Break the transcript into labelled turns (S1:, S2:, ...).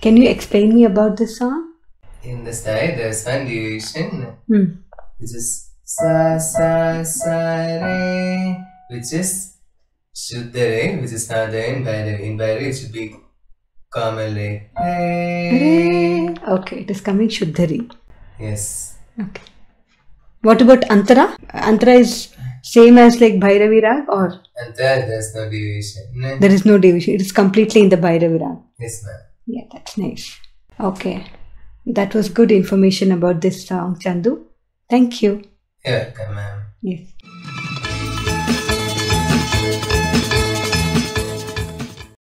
S1: Can you explain me about this song?
S2: In the style, there's one deviation
S1: Hmm.
S2: which is sa sa sa re, which is Shuddha re, which is not there in Bhairavi. In Bhairavi, it should be Komal re. re.
S1: Okay, it is coming Shuddha re.
S2: Yes.
S1: Okay. What about Antara? Antara is same as like Bhairavi Rag or
S2: And there, there's no deviation.
S1: there is no division? It is completely in the Bhairavi Rag.
S2: Yes, ma'am.
S1: Yeah, that's nice. Okay. That was good information about this song, Chandu. Thank you.
S2: You're welcome, ma'am.
S1: Yes.